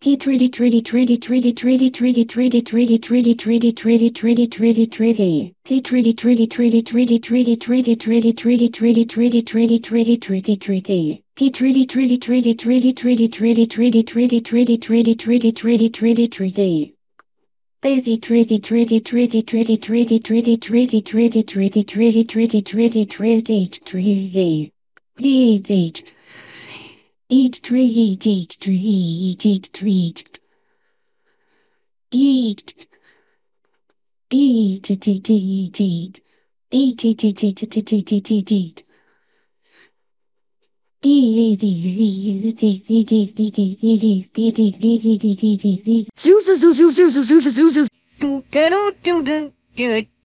he treaty treaty treaty treaty treaty treaty treaty treaty treaty treaty treaty treaty treaty treaty he treaty treaty treaty treaty treaty treaty treaty treaty treaty treaty treaty treaty treaty treaty he treaty treaty treaty treaty treaty treaty treaty treaty treaty treaty treaty treaty treaty treaty Daisy treaty treaty treaty treaty treaty treaty treaty treaty treaty treaty treaty treaty treaty treaty treaty Eat tree eat eat tree eat eat treat Eat Eat eat eat eat eat Eat eat eat eat eat eat eat eat eat Zoo zoo zoo zoo zoo zoo zoo zoo zoo.